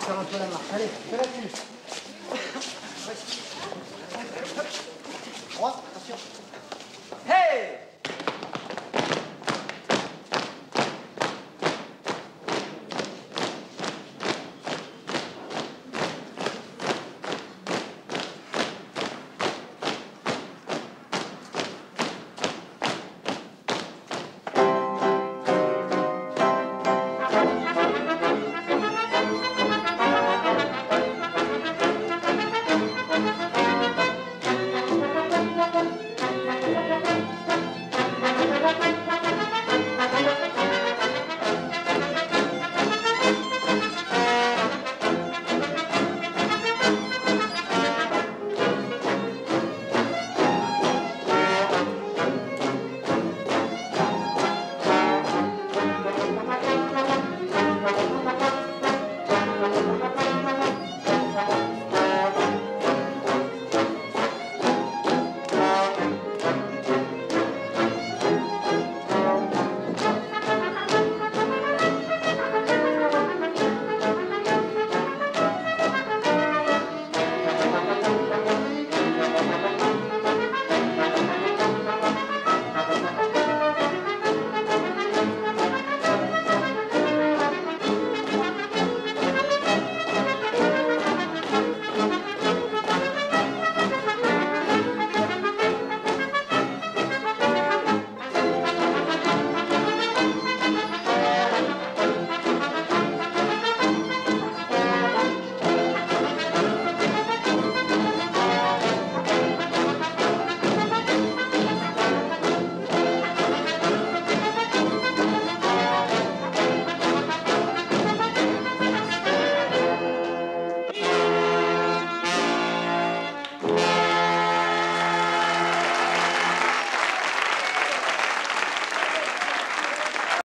Faire un peu la marche. Allez, fais-la dessus.